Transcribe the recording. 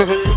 Yeah.